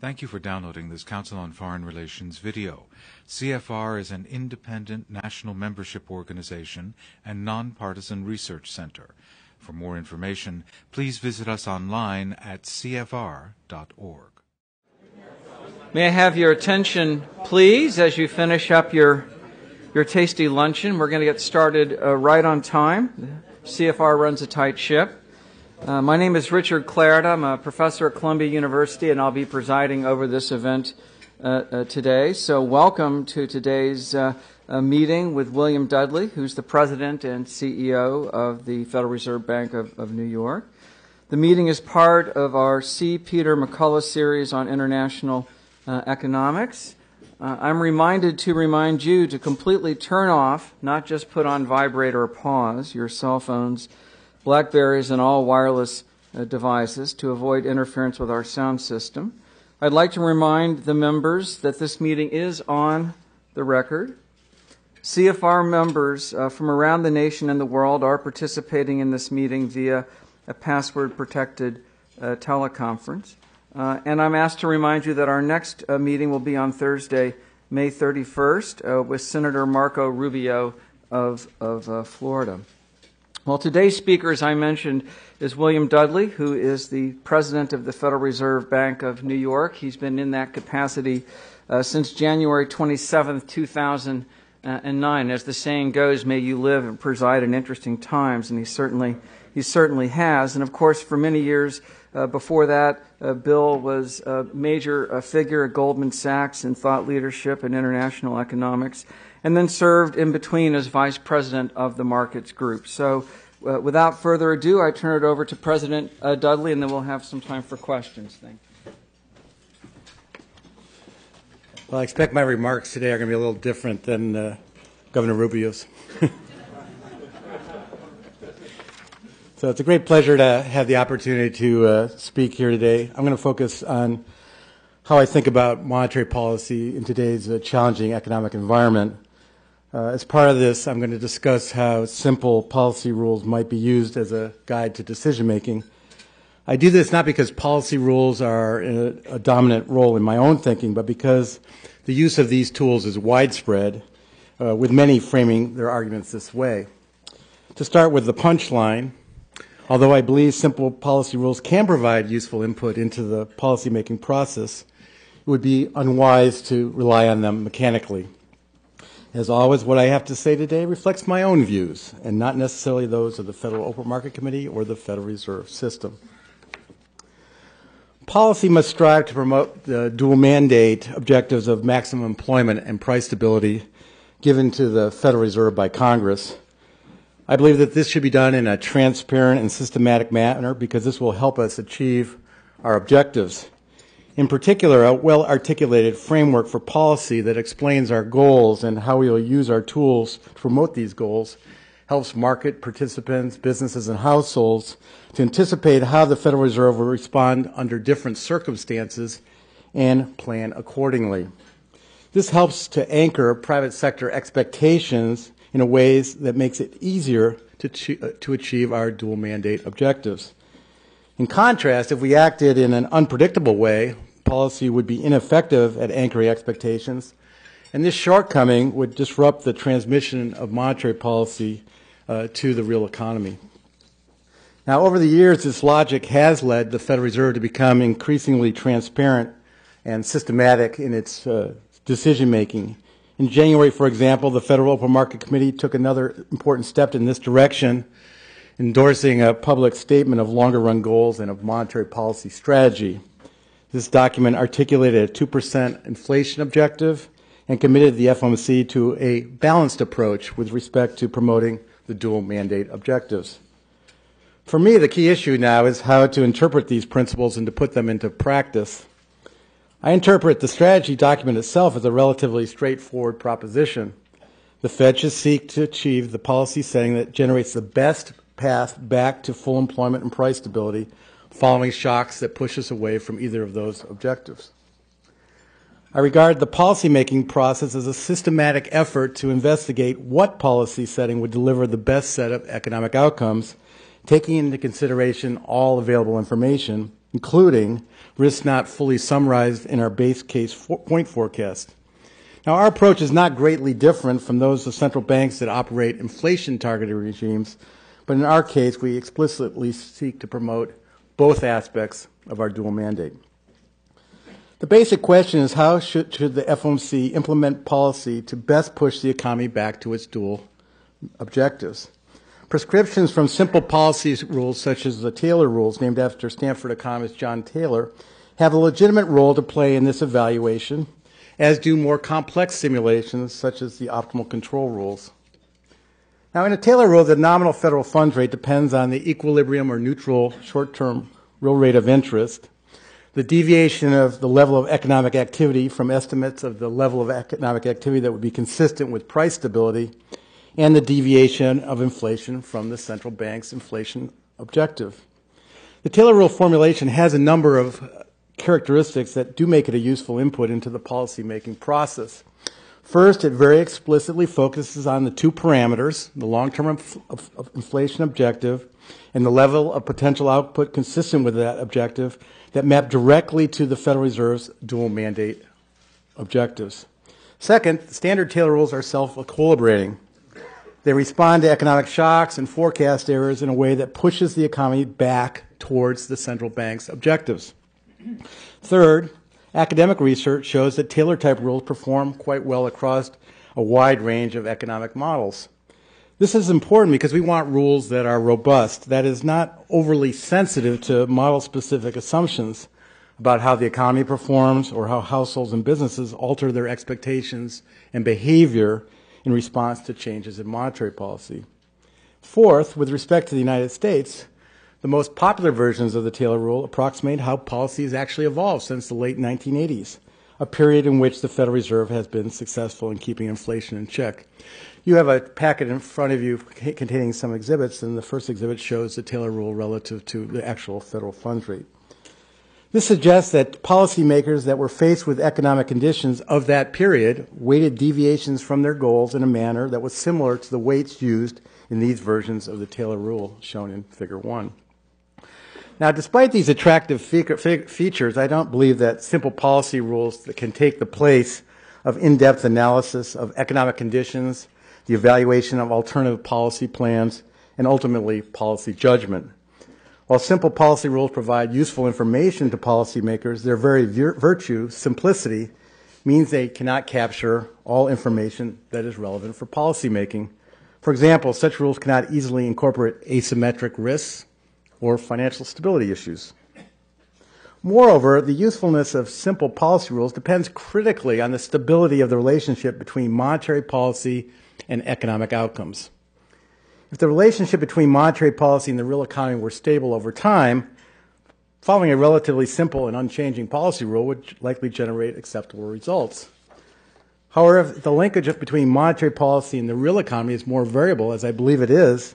Thank you for downloading this Council on Foreign Relations video. CFR is an independent national membership organization and nonpartisan research center. For more information, please visit us online at cfr.org. May I have your attention, please, as you finish up your your tasty luncheon? We're going to get started uh, right on time. CFR runs a tight ship. Uh, my name is Richard Clarida. I'm a professor at Columbia University, and I'll be presiding over this event uh, uh, today. So, welcome to today's uh, uh, meeting with William Dudley, who's the president and CEO of the Federal Reserve Bank of, of New York. The meeting is part of our C. Peter McColough series on international uh, economics. I'm reminded to remind you to completely turn off, not just put on vibrate or pause, your cell phones Blackberries, and all wireless uh, devices to avoid interference with our sound system. I'd like to remind the members that this meeting is on the record. CFR members uh, from around the nation and the world are participating in this meeting via a password protected uh, teleconference. Uh, and I'm asked to remind you that our next uh, meeting will be on Thursday, May 31st, uh, with Senator Marco Rubio of, of Florida. Well, today's speaker, as I mentioned, is William Dudley, who is the president of the Federal Reserve Bank of New York. He's been in that capacity uh, since January 27, 2009. As the saying goes, may you live and preside in interesting times, and he certainly, he certainly has. And of course, for many years uh, before that, uh, Bill was a major figure at Goldman Sachs in thought leadership and international economics and then served in between as vice president of the markets group. So, uh, without further ado, I turn it over to President uh, Dudley, and then we'll have some time for questions. Thank you. Well, I expect my remarks today are going to be a little different than uh, Governor Rubio's. so it's a great pleasure to have the opportunity to uh, speak here today. I'm going to focus on how I think about monetary policy in today's uh, challenging economic environment. Uh, as part of this, I'm going to discuss how simple policy rules might be used as a guide to decision making. I do this not because policy rules are a, a, dominant role in my own thinking, but because the use of these tools is widespread, uh, with many framing their arguments this way. To start with the punchline, although I believe simple policy rules can provide useful input into the policymaking process, it would be unwise to rely on them mechanically. As always, what I have to say today reflects my own views and not necessarily those of the Federal Open Market Committee or the Federal Reserve System. Policy must strive to promote the dual mandate objectives of maximum employment and price stability given to the Federal Reserve by Congress. I believe that this should be done in a transparent and systematic manner because this will help us achieve our objectives. In particular, a well articulated framework for policy that explains our goals and how we will use our tools to promote these goals helps market participants, businesses, and households to anticipate how the Federal Reserve will respond under different circumstances and plan accordingly. This helps to anchor private sector expectations in a ways that makes it easier to, uh, to achieve our dual mandate objectives. In contrast, if we acted in an unpredictable way, policy would be ineffective at anchoring expectations, and this shortcoming would disrupt the transmission of monetary policy uh, to the real economy. Now, over the years, this logic has led the Federal Reserve to become increasingly transparent and systematic in its uh, decision making. In January, for example, the Federal Open Market Committee took another important step in this direction endorsing a public statement of longer run goals and of monetary policy strategy. This document articulated a 2% inflation objective and committed the FOMC to a balanced approach with respect to promoting the dual mandate objectives. For me, the key issue now is how to interpret these principles and to put them into practice. I interpret the strategy document itself as a relatively straightforward proposition. The Fed should seek to achieve the policy setting that generates the best path back to full employment and price stability following shocks that push us away from either of those objectives. I regard the policymaking process as a systematic effort to investigate what policy setting would deliver the best set of economic outcomes, taking into consideration all available information including risks not fully summarized in our base case for- point forecast. Now, our approach is not greatly different from those of central banks that operate inflation targeted regimes, but in our case, we explicitly seek to promote both aspects of our dual mandate. The basic question is how should, should the FOMC implement policy to best push the economy back to its dual objectives? Prescriptions from simple policy rules, such as the Taylor rules, named after Stanford economist John Taylor, have a legitimate role to play in this evaluation, as do more complex simulations, such as the optimal control rules. Now, in a Taylor rule, the nominal federal funds rate depends on the equilibrium or neutral short term real rate of interest the deviation of the level of economic activity from estimates of the level of economic activity that would be consistent with price stability, and the deviation of inflation from the central bank's inflation objective. The Taylor rule formulation has a number of characteristics that do make it a useful input into the policymaking process. First, it very explicitly focuses on the two parameters the long term inflation objective and the level of potential output consistent with that objective that map directly to the Federal Reserve's dual mandate objectives. Second, standard Taylor rules are self equilibrating. They respond to economic shocks and forecast errors in a way that pushes the economy back towards the central bank's objectives. Third, academic research shows that Taylor type rules perform quite well across a wide range of economic models. This is important because we want rules that are robust, that is, not overly sensitive to model specific assumptions about how the economy performs or how households and businesses alter their expectations and behavior in response to changes in monetary policy. Fourth, with respect to the United States, the most popular versions of the Taylor rule approximate how policy has actually evolved since the late 1980s, a period in which the Federal Reserve has been successful in keeping inflation in check. You have a packet in front of you containing some exhibits, and the first exhibit shows the Taylor rule relative to the actual federal funds rate. This suggests that policymakers that were faced with economic conditions of that period weighted deviations from their goals in a manner that was similar to the weights used in these versions of the Taylor rule shown in Figure 1. Now, despite these attractive features, I don't believe that simple policy rules that can take the place of in depth analysis of economic conditions the evaluation of alternative policy plans, and ultimately policy judgment. While simple policy rules provide useful information to policymakers, their very vir- virtue, simplicity, means they cannot capture all information that is relevant for policymaking. For example, such rules cannot easily incorporate asymmetric risks or financial stability issues. Moreover, the usefulness of simple policy rules depends critically on the stability of the relationship between monetary policy and economic outcomes. If the relationship between monetary policy and the real economy were stable over time, following a relatively simple and unchanging policy rule would likely generate acceptable results. However, if the linkage between monetary policy and the real economy is more variable, as I believe it is,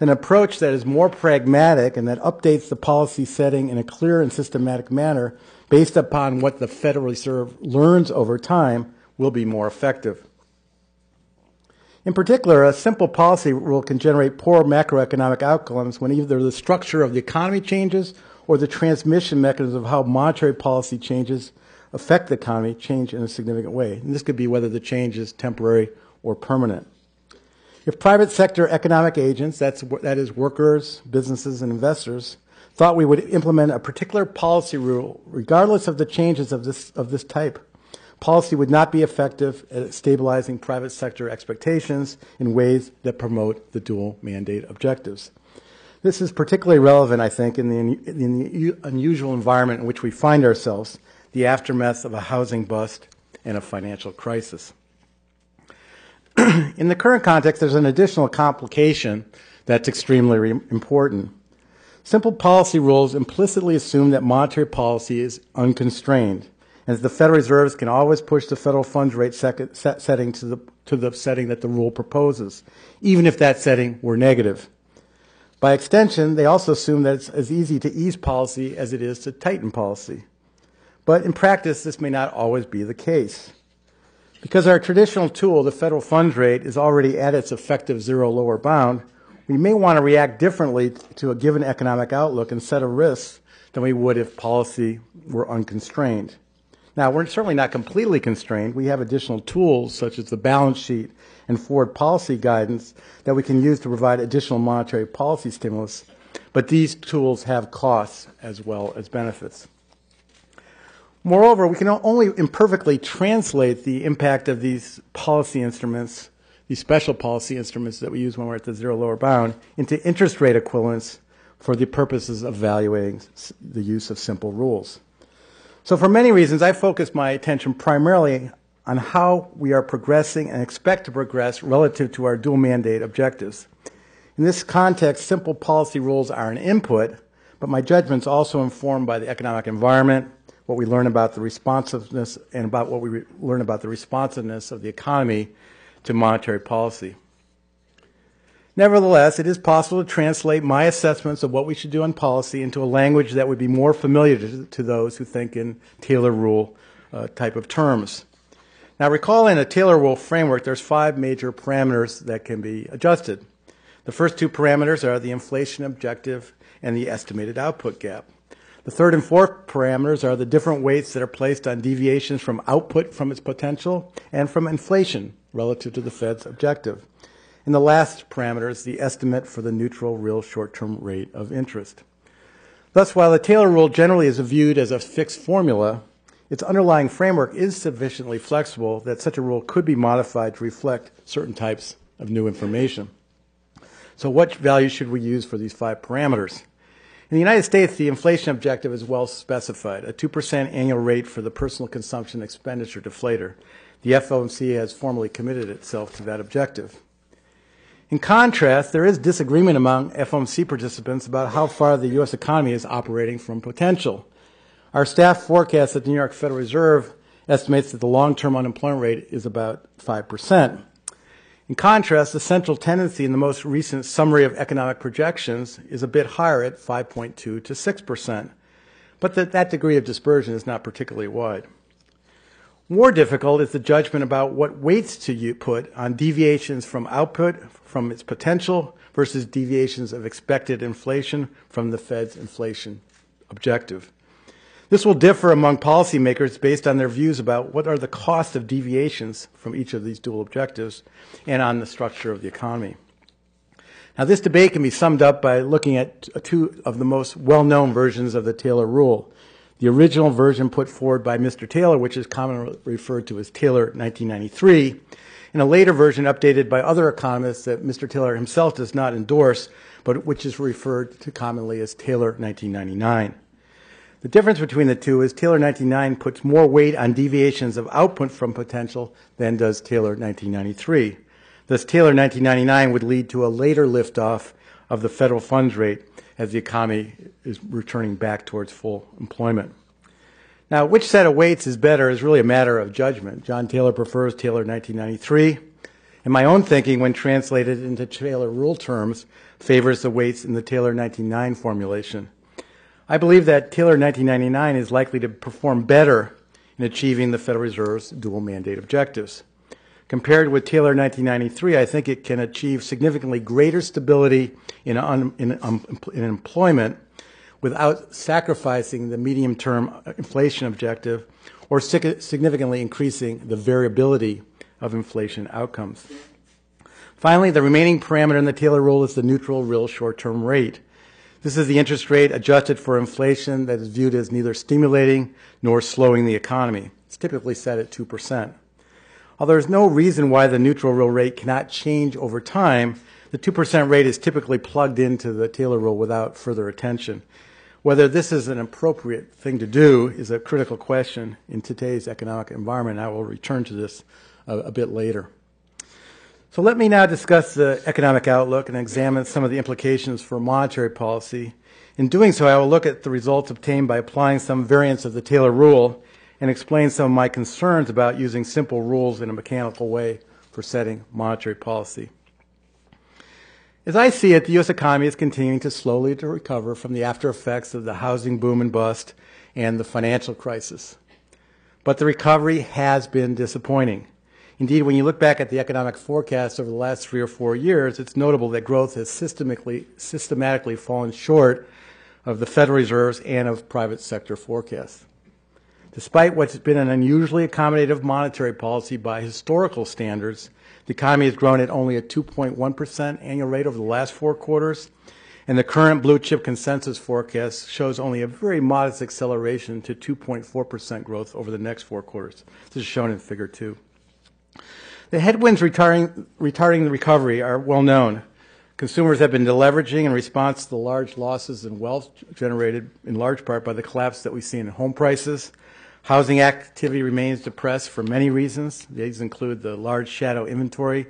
an approach that is more pragmatic and that updates the policy setting in a clear and systematic manner based upon what the Federal Reserve learns over time will be more effective. In particular, a simple policy rule can generate poor macroeconomic outcomes when either the structure of the economy changes or the transmission mechanism of how monetary policy changes affect the economy change in a significant way. And this could be whether the change is temporary or permanent. If private sector economic agents, that's, that is workers, businesses, and investors, thought we would implement a particular policy rule, regardless of the changes of this, of this type, policy would not be effective at stabilizing private sector expectations in ways that promote the dual mandate objectives. This is particularly relevant, I think, in the, in the unusual environment in which we find ourselves, the aftermath of a housing bust and a financial crisis. in the current context, there's an additional complication that's extremely re- important. Simple policy rules implicitly assume that monetary policy is unconstrained as the Federal Reserves can always push the federal funds rate set, setting to the, to the setting that the rule proposes, even if that setting were negative. By extension, they also assume that it's as easy to ease policy as it is to tighten policy. But in practice, this may not always be the case. Because our traditional tool, the federal funds rate, is already at its effective zero lower bound, we may want to react differently to a given economic outlook and set of risks than we would if policy were unconstrained. Now, we're certainly not completely constrained. We have additional tools such as the balance sheet and forward policy guidance that we can use to provide additional monetary policy stimulus, but these tools have costs as well as benefits. Moreover, we can only imperfectly translate the impact of these policy instruments, these special policy instruments that we use when we're at the zero lower bound, into interest rate equivalents for the purposes of evaluating the use of simple rules. So, for many reasons, I focus my attention primarily on how we are progressing and expect to progress relative to our dual mandate objectives. In this context, simple policy rules are an input, but my judgment is also informed by the economic environment, what we learn about the responsiveness, and about what we re- learn about the responsiveness of the economy to monetary policy. Nevertheless, it is possible to translate my assessments of what we should do on policy into a language that would be more familiar to, to those who think in Taylor rule uh, type of terms. Now, recall in a Taylor rule framework, there's five major parameters that can be adjusted. The first two parameters are the inflation objective and the estimated output gap. The third and fourth parameters are the different weights that are placed on deviations from output from its potential and from inflation relative to the Fed's objective. And the last parameter is the estimate for the neutral real short term rate of interest. Thus, while the Taylor rule generally is viewed as a fixed formula, its underlying framework is sufficiently flexible that such a rule could be modified to reflect certain types of new information. So, what values should we use for these five parameters? In the United States, the inflation objective is well specified a 2% annual rate for the personal consumption expenditure deflator. The FOMC has formally committed itself to that objective. In contrast, there is disagreement among FOMC participants about how far the U.S. economy is operating from potential. Our staff forecast at the New York Federal Reserve estimates that the long term unemployment rate is about 5%. In contrast, the central tendency in the most recent summary of economic projections is a bit higher at 5.2 to 6%, but that, that degree of dispersion is not particularly wide. More difficult is the judgment about what weights to put on deviations from output from its potential versus deviations of expected inflation from the Fed's inflation objective. This will differ among policymakers based on their views about what are the costs of deviations from each of these dual objectives and on the structure of the economy. Now, this debate can be summed up by looking at two of the most well known versions of the Taylor rule the original version put forward by Mr. Taylor, which is commonly referred to as Taylor 1993, and a later version updated by other economists that Mr. Taylor himself does not endorse, but which is referred to commonly as Taylor 1999. The difference between the two is Taylor 1999 puts more weight on deviations of output from potential than does Taylor 1993. Thus, Taylor 1999 would lead to a later liftoff of the federal funds rate as the economy is returning back towards full employment. Now, which set of weights is better is really a matter of judgment. John Taylor prefers Taylor 1993, and my own thinking, when translated into Taylor rule terms, favors the weights in the Taylor 1999 formulation. I believe that Taylor 1999 is likely to perform better in achieving the Federal Reserve's dual mandate objectives. Compared with Taylor 1993, I think it can achieve significantly greater stability in, un, in, um, in employment without sacrificing the medium term inflation objective or significantly increasing the variability of inflation outcomes. Finally, the remaining parameter in the Taylor rule is the neutral real short term rate. This is the interest rate adjusted for inflation that is viewed as neither stimulating nor slowing the economy. It's typically set at 2%. Although there's no reason why the neutral real rate cannot change over time, the 2% rate is typically plugged into the Taylor rule without further attention. Whether this is an appropriate thing to do is a critical question in today's economic environment. I will return to this a, a bit later. So let me now discuss the economic outlook and examine some of the implications for monetary policy. In doing so, I will look at the results obtained by applying some variants of the Taylor rule and explain some of my concerns about using simple rules in a mechanical way for setting monetary policy. As I see it, the U.S. economy is continuing to slowly to recover from the after effects of the housing boom and bust and the financial crisis. But the recovery has been disappointing. Indeed, when you look back at the economic forecasts over the last three or four years, it's notable that growth has systematically, systematically fallen short of the Federal Reserve's and of private sector forecasts. Despite what's been an unusually accommodative monetary policy by historical standards, the economy has grown at only a 2.1% annual rate over the last four quarters, and the current blue chip consensus forecast shows only a very modest acceleration to 2.4% growth over the next four quarters. This is shown in figure two. The headwinds retarding, retarding the recovery are well known. Consumers have been deleveraging in response to the large losses in wealth generated in large part by the collapse that we've seen in home prices, Housing activity remains depressed for many reasons. These include the large shadow inventory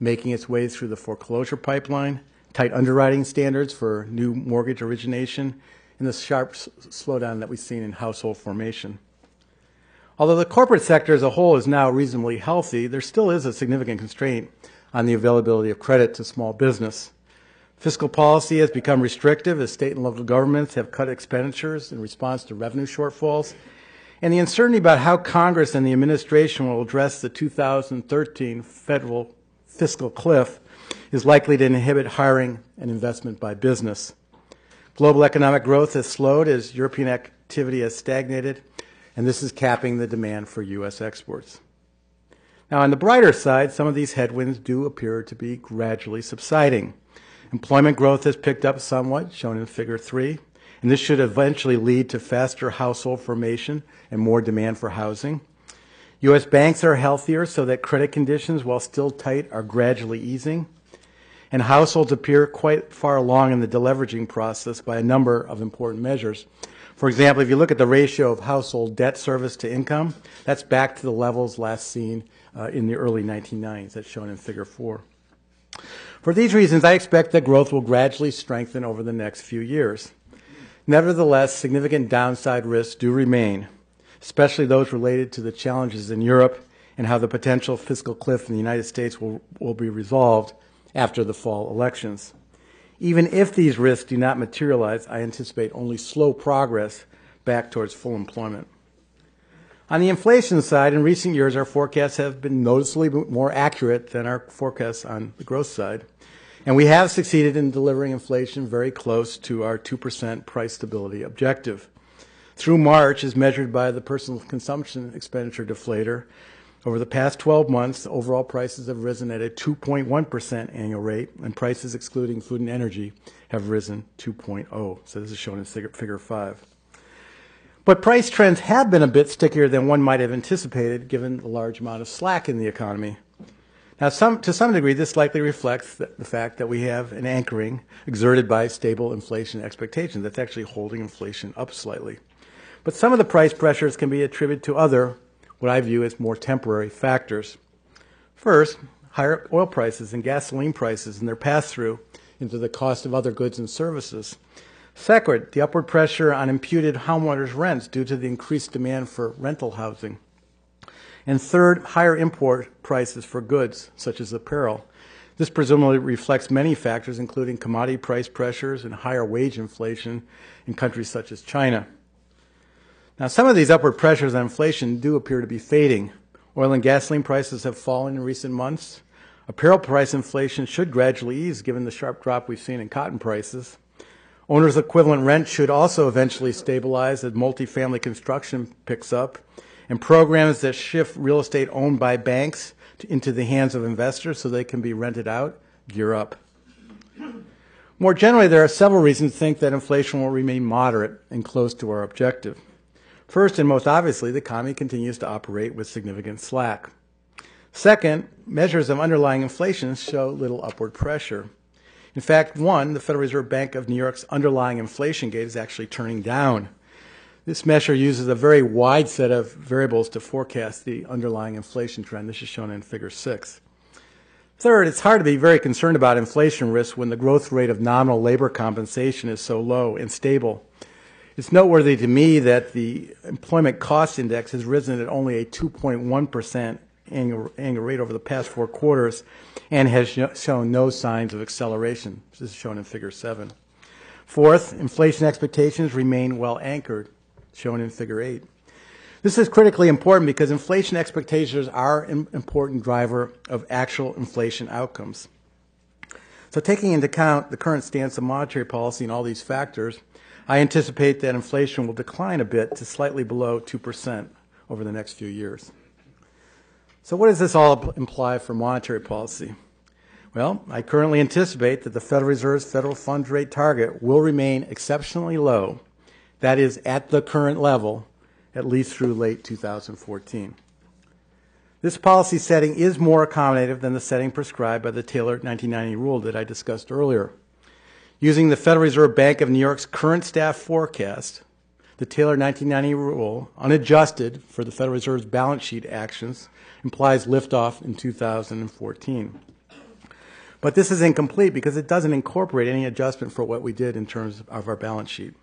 making its way through the foreclosure pipeline, tight underwriting standards for new mortgage origination, and the sharp slowdown that we've seen in household formation. Although the corporate sector as a whole is now reasonably healthy, there still is a significant constraint on the availability of credit to small business. Fiscal policy has become restrictive as state and local governments have cut expenditures in response to revenue shortfalls and the uncertainty about how Congress and the administration will address the 2013 federal fiscal cliff is likely to inhibit hiring and investment by business. Global economic growth has slowed as European activity has stagnated, and this is capping the demand for U.S. exports. Now, on the brighter side, some of these headwinds do appear to be gradually subsiding. Employment growth has picked up somewhat, shown in Figure 3 and this should eventually lead to faster household formation and more demand for housing. U.S. banks are healthier so that credit conditions, while still tight, are gradually easing. And households appear quite far along in the deleveraging process by a number of important measures. For example, if you look at the ratio of household debt service to income, that's back to the levels last seen uh, in the early 1990s. That's shown in Figure 4. For these reasons, I expect that growth will gradually strengthen over the next few years. Nevertheless, significant downside risks do remain, especially those related to the challenges in Europe and how the potential fiscal cliff in the United States will, will be resolved after the fall elections. Even if these risks do not materialize, I anticipate only slow progress back towards full employment. On the inflation side, in recent years, our forecasts have been noticeably more accurate than our forecasts on the growth side. And we have succeeded in delivering inflation very close to our 2% price stability objective. Through March, as measured by the personal consumption expenditure deflator, over the past 12 months, overall prices have risen at a 2.1% annual rate, and prices excluding food and energy have risen 2.0. So this is shown in figure 5. But price trends have been a bit stickier than one might have anticipated given the large amount of slack in the economy. Now, some, to some degree, this likely reflects the, the, fact that we have an anchoring exerted by stable inflation expectations that's actually holding inflation up slightly. But some of the price pressures can be attributed to other, what I view as more temporary factors. First, higher oil prices and gasoline prices and their pass through into the cost of other goods and services. Second, the upward pressure on imputed homeowners' rents due to the increased demand for rental housing. And third, higher import prices for goods, such as apparel. This presumably reflects many factors, including commodity price pressures and higher wage inflation in countries such as China. Now, some of these upward pressures on inflation do appear to be fading. Oil and gasoline prices have fallen in recent months. Apparel price inflation should gradually ease given the sharp drop we've seen in cotton prices. Owner's equivalent rent should also eventually stabilize as multifamily construction picks up and programs that shift real estate owned by banks to, into the hands of investors so they can be rented out gear up. More generally, there are several reasons to think that inflation will remain moderate and close to our objective. First, and most obviously, the economy continues to operate with significant slack. Second, measures of underlying inflation show little upward pressure. In fact, one, the Federal Reserve Bank of New York's underlying inflation gauge is actually turning down this measure uses a very wide set of variables to forecast the underlying inflation trend. This is shown in figure six. Third, it's hard to be very concerned about inflation risk when the growth rate of nominal labor compensation is so low and stable. It's noteworthy to me that the employment cost index has risen at only a 2.1% annual, annual rate over the past four quarters and has shown no signs of acceleration. This is shown in figure seven. Fourth, inflation expectations remain well anchored shown in figure 8. This is critically important because inflation expectations are an important driver of actual inflation outcomes. So taking into account the current stance of monetary policy and all these factors, I anticipate that inflation will decline a bit to slightly below 2% over the next few years. So, what does this all imply for monetary policy? Well, I currently anticipate that the Federal Reserve's federal funds rate target will remain exceptionally low, that is, at the current level, at least through late 2014. This policy setting is more accommodative than the setting prescribed by the Taylor 1990 rule that I discussed earlier. Using the Federal Reserve Bank of New York's current staff forecast, the Taylor 1990 rule, unadjusted for the Federal Reserve's balance sheet actions, implies liftoff in 2014. But this is incomplete because it doesn't incorporate any adjustment for what we did in terms of our balance sheet.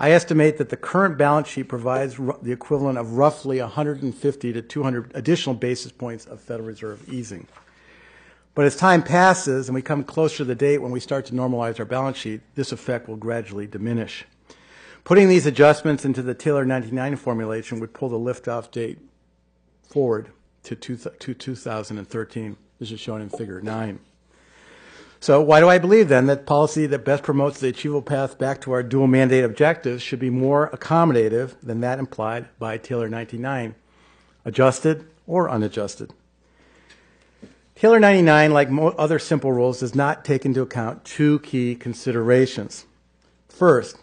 I estimate that the current balance sheet provides the equivalent of roughly 150 to 200 additional basis points of Federal Reserve easing. But as time passes and we come closer to the date when we start to normalize our balance sheet, this effect will gradually diminish. Putting these adjustments into the Taylor 1990 formulation would pull the liftoff date forward to, two, to 2013. This is shown in Figure 9. So, why do I believe then that policy that best promotes the achievable path back to our dual mandate objectives should be more accommodative than that implied by Taylor 99, adjusted or unadjusted? Taylor 99, like other simple rules, does not take into account two key considerations. First,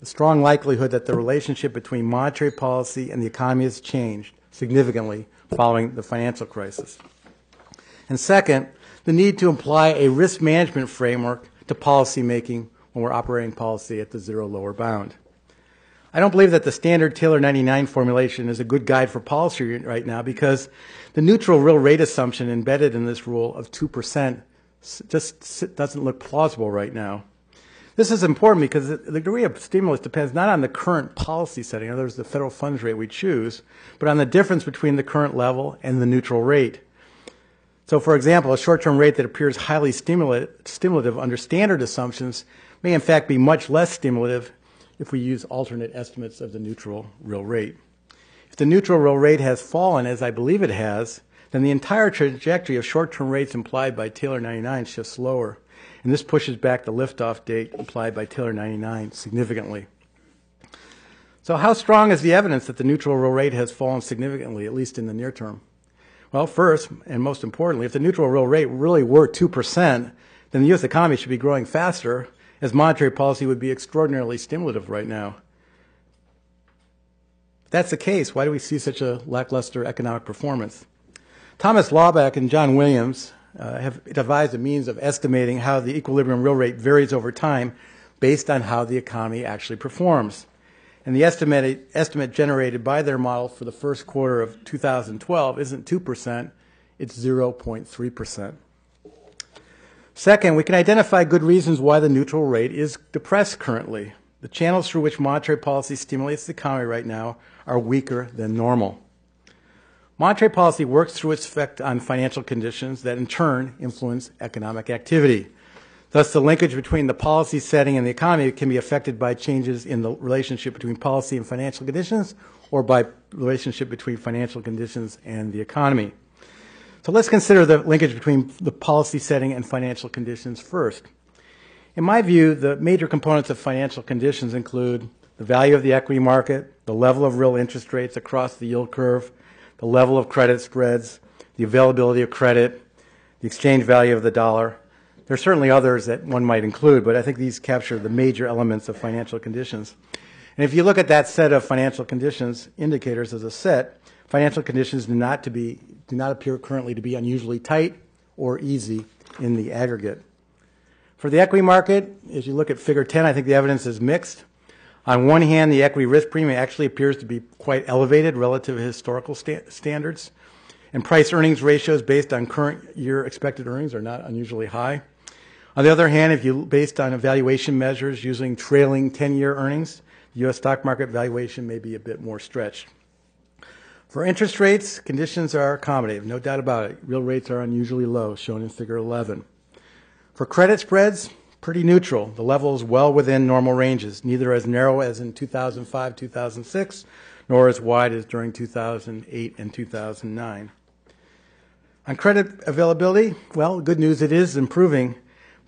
the strong likelihood that the relationship between monetary policy and the economy has changed significantly following the financial crisis. And second, the need to apply a risk management framework to policymaking when we're operating policy at the zero lower bound. I don't believe that the standard Taylor 99 formulation is a good guide for policy right now because the neutral real rate assumption embedded in this rule of 2% just doesn't look plausible right now. This is important because the degree of stimulus depends not on the current policy setting, in other words, the federal funds rate we choose, but on the difference between the current level and the neutral rate. So, for example, a short term rate that appears highly stimulative under standard assumptions may, in fact, be much less stimulative if we use alternate estimates of the neutral real rate. If the neutral real rate has fallen, as I believe it has, then the entire trajectory of short term rates implied by Taylor 99 shifts lower, and this pushes back the liftoff date implied by Taylor 99 significantly. So, how strong is the evidence that the neutral real rate has fallen significantly, at least in the near term? Well, first, and most importantly, if the neutral real rate really were 2%, then the U.S. economy should be growing faster, as monetary policy would be extraordinarily stimulative right now. That's the case, why do we see such a lackluster economic performance? Thomas Laubach and John Williams uh, have devised a means of estimating how the equilibrium real rate varies over time based on how the economy actually performs. And the estimate, estimate generated by their model for the first quarter of 2012 isn't 2%, it's 0.3%. Second, we can identify good reasons why the neutral rate is depressed currently. The channels through which monetary policy stimulates the economy right now are weaker than normal. Monetary policy works through its effect on financial conditions that in turn influence economic activity. Thus, the linkage between the policy setting and the economy can be affected by changes in the relationship between policy and financial conditions or by relationship between financial conditions and the economy. So let's consider the linkage between the policy setting and financial conditions first. In my view, the major components of financial conditions include the value of the equity market, the level of real interest rates across the yield curve, the level of credit spreads, the availability of credit, the exchange value of the dollar, there are certainly others that one might include, but I think these capture the major elements of financial conditions. And if you look at that set of financial conditions indicators as a set, financial conditions do not, to be, do not appear currently to be unusually tight or easy in the aggregate. For the equity market, as you look at figure 10, I think the evidence is mixed. On one hand, the equity risk premium actually appears to be quite elevated relative to historical sta- standards, and price earnings ratios based on current year expected earnings are not unusually high. On the other hand, if you based on evaluation measures using trailing 10-year earnings, the U.S. stock market valuation may be a bit more stretched. For interest rates, conditions are accommodative, no doubt about it. Real rates are unusually low, shown in Figure 11. For credit spreads, pretty neutral. The level is well within normal ranges, neither as narrow as in 2005 2006, nor as wide as during 2008 and 2009. On credit availability, well, good news, it is improving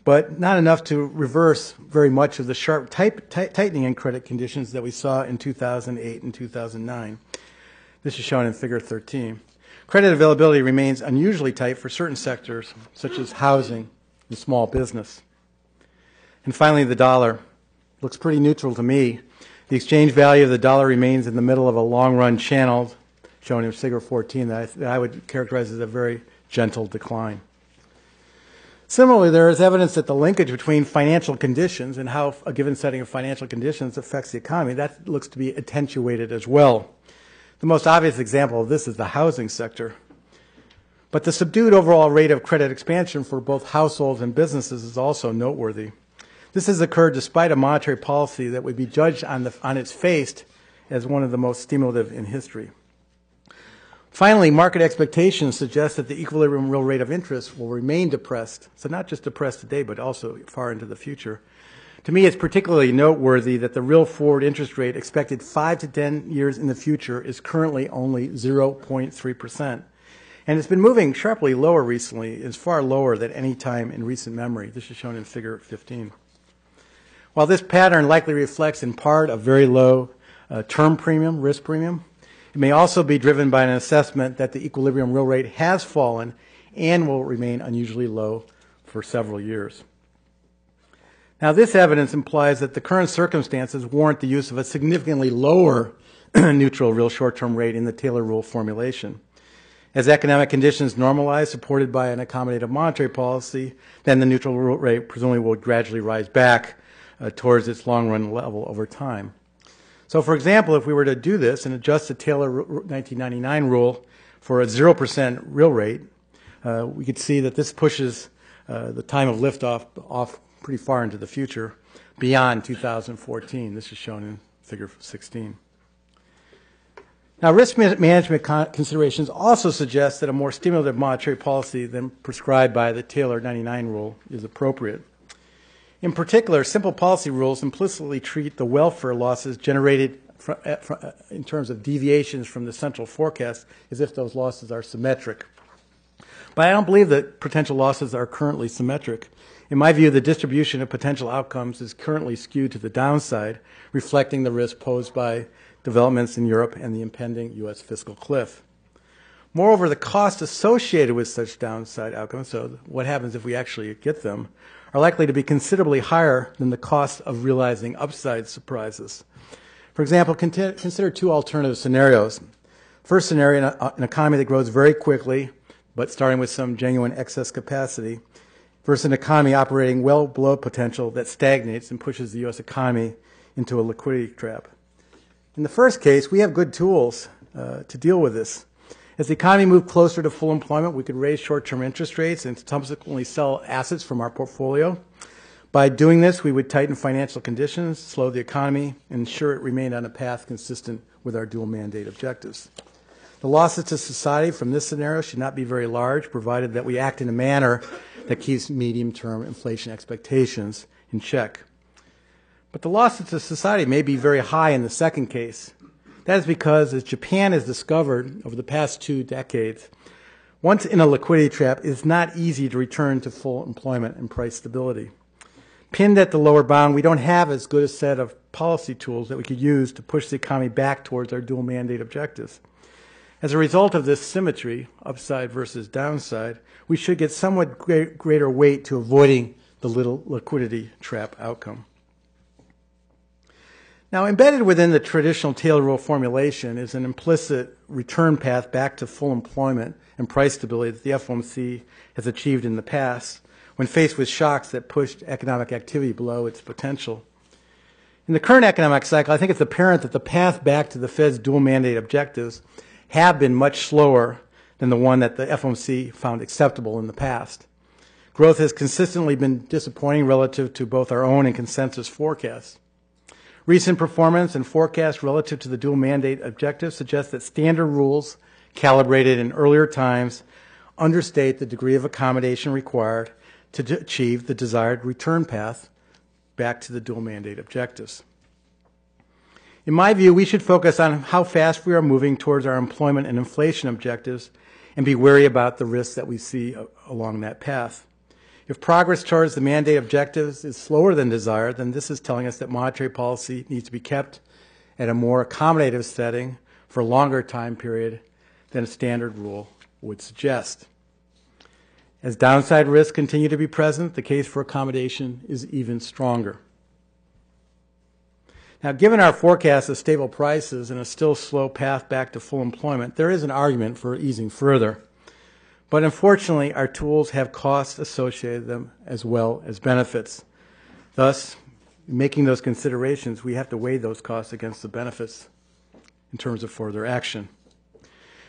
but not enough to reverse very much of the sharp type, tightening in credit conditions that we saw in 2008 and 2009. This is shown in Figure 13. Credit availability remains unusually tight for certain sectors, such as housing and small business. And finally, the dollar looks pretty neutral to me. The exchange value of the dollar remains in the middle of a long run channel, shown in Figure 14, that I, that I would characterize as a very gentle decline. Similarly, there is evidence that the linkage between financial conditions and how a given setting of financial conditions affects the economy, that looks to be attenuated as well. The most obvious example of this is the housing sector. But the subdued overall rate of credit expansion for both households and businesses is also noteworthy. This has occurred despite a monetary policy that would be judged on, the, on its face as one of the most stimulative in history. Finally, market expectations suggest that the equilibrium real rate of interest will remain depressed. So, not just depressed today, but also far into the future. To me, it's particularly noteworthy that the real forward interest rate expected 5 to 10 years in the future is currently only 0.3%. And it's been moving sharply lower recently, is far lower than any time in recent memory. This is shown in figure 15. While this pattern likely reflects in part a very low uh, term premium, risk premium, it may also be driven by an assessment that the equilibrium real rate has fallen and will remain unusually low for several years. Now, this evidence implies that the current circumstances warrant the use of a significantly lower neutral real short term rate in the Taylor rule formulation. As economic conditions normalize, supported by an accommodative monetary policy, then the neutral rate presumably will gradually rise back uh, towards its long run level over time. So, for example, if we were to do this and adjust the Taylor 1999 rule for a 0% real rate, uh, we could see that this pushes uh, the time of liftoff off pretty far into the future, beyond 2014. This is shown in figure 16. Now, risk management considerations also suggest that a more stimulative monetary policy than prescribed by the Taylor 99 rule is appropriate. In particular, simple policy rules implicitly treat the welfare losses generated uh, uh, in terms of deviations from the central forecast as if those losses are symmetric. But I don't believe that potential losses are currently symmetric. In my view, the distribution of potential outcomes is currently skewed to the downside, reflecting the risk posed by developments in Europe and the impending U.S. fiscal cliff. Moreover, the costs associated with such downside outcomes, so what happens if we actually get them, are likely to be considerably higher than the cost of realizing upside surprises. For example, consider two alternative scenarios. First scenario, uh, an economy that grows very quickly, but starting with some genuine excess capacity, versus an economy operating well below potential that stagnates and pushes the U.S. economy into a liquidity trap. In the first case, we have good tools uh, to deal with this. As the economy moved closer to full employment, we could raise short term interest rates and subsequently sell assets from our portfolio. By doing this, we would tighten financial conditions, slow the economy, and ensure it remained on a path consistent with our dual mandate objectives. The losses to society from this scenario should not be very large, provided that we act in a manner that keeps medium term inflation expectations in check. But the losses to society may be very high in the second case. That is because, as Japan has discovered over the past two decades, once in a liquidity trap, it is not easy to return to full employment and price stability. Pinned at the lower bound, we don't have as good a set of policy tools that we could use to push the economy back towards our dual mandate objectives. As a result of this symmetry, upside versus downside, we should get somewhat greater weight to avoiding the little liquidity trap outcome. Now, embedded within the traditional Taylor rule formulation is an implicit return path back to full employment and price stability that the FOMC has achieved in the past when faced with shocks that pushed economic activity below its potential. In the current economic cycle, I think it's apparent that the path back to the Fed's dual mandate objectives have been much slower than the one that the FOMC found acceptable in the past. Growth has consistently been disappointing relative to both our own and consensus forecasts. Recent performance and forecast relative to the dual mandate objectives suggest that standard rules calibrated in earlier times understate the degree of accommodation required to achieve the desired return path back to the dual mandate objectives. In my view, we should focus on how fast we are moving towards our employment and inflation objectives and be wary about the risks that we see along that path. If progress towards the mandate objectives is slower than desired, then this is telling us that monetary policy needs to be kept at a more accommodative setting for a longer time period than a standard rule would suggest. As downside risks continue to be present, the case for accommodation is even stronger. Now, given our forecast of stable prices and a still slow path back to full employment, there is an argument for easing further. But unfortunately, our tools have costs associated with them as well as benefits. Thus, making those considerations, we have to weigh those costs against the benefits in terms of further action.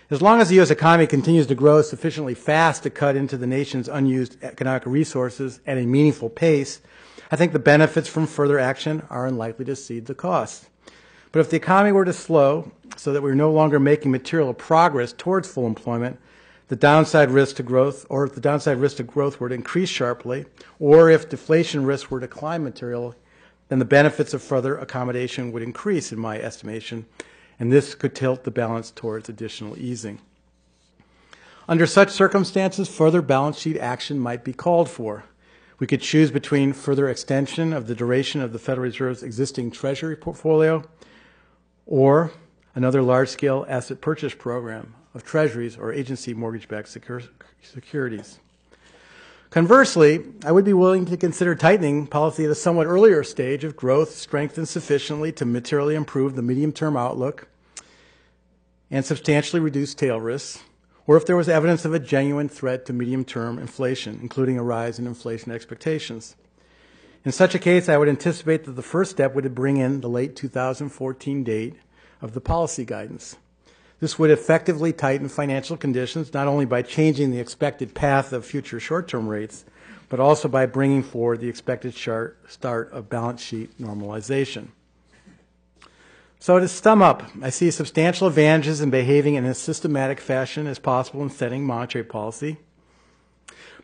As long as the U.S. economy continues to grow sufficiently fast to cut into the nation's unused economic resources at a meaningful pace, I think the benefits from further action are unlikely to exceed the costs. But if the economy were to slow so that we're no longer making material progress towards full employment, the downside risk to growth, or if the downside risk to growth were to increase sharply, or if deflation risk were to climb materially, then the benefits of further accommodation would increase, in my estimation, and this could tilt the balance towards additional easing. Under such circumstances, further balance sheet action might be called for. We could choose between further extension of the duration of the Federal Reserve's existing Treasury portfolio or another large scale asset purchase program of Treasuries or agency mortgage backed securities. Conversely, I would be willing to consider tightening policy at a somewhat earlier stage if growth strengthens sufficiently to materially improve the medium term outlook and substantially reduce tail risks, or if there was evidence of a genuine threat to medium term inflation, including a rise in inflation expectations. In such a case, I would anticipate that the first step would bring in the late 2014 date of the policy guidance. This would effectively tighten financial conditions not only by changing the expected path of future short term rates, but also by bringing forward the expected start of balance sheet normalization. So, to sum up, I see substantial advantages in behaving in as systematic fashion as possible in setting monetary policy.